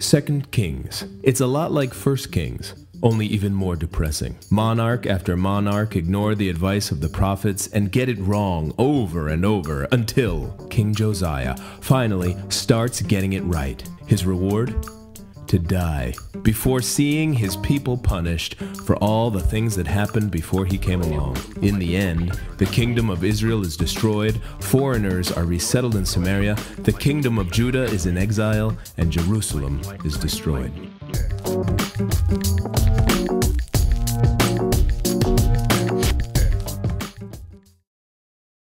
Second Kings. It's a lot like First Kings, only even more depressing. Monarch after monarch ignore the advice of the prophets and get it wrong over and over until King Josiah finally starts getting it right. His reward? To die before seeing his people punished for all the things that happened before he came along. In the end, the kingdom of Israel is destroyed, foreigners are resettled in Samaria, the kingdom of Judah is in exile, and Jerusalem is destroyed.